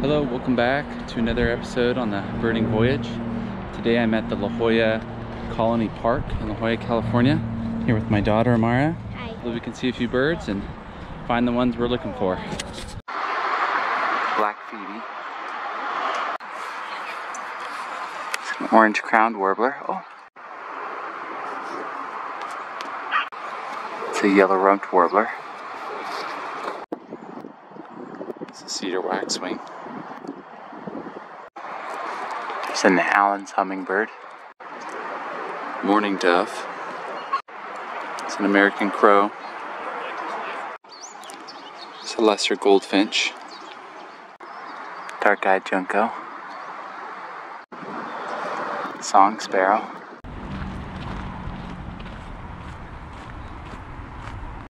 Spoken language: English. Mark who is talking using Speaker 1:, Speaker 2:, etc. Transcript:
Speaker 1: Hello, welcome back to another episode on the birding voyage. Today I'm at the La Jolla Colony Park in La Jolla, California. Here with my daughter Amara.
Speaker 2: Hi.
Speaker 1: So we can see a few birds and find the ones we're looking for. Black Phoebe. It's an orange crowned warbler. Oh. It's a yellow rumped warbler. It's a cedar waxwing. It's an Allen's hummingbird. Mourning dove. It's an American crow. It's a lesser goldfinch. Dark-eyed junco. Song sparrow.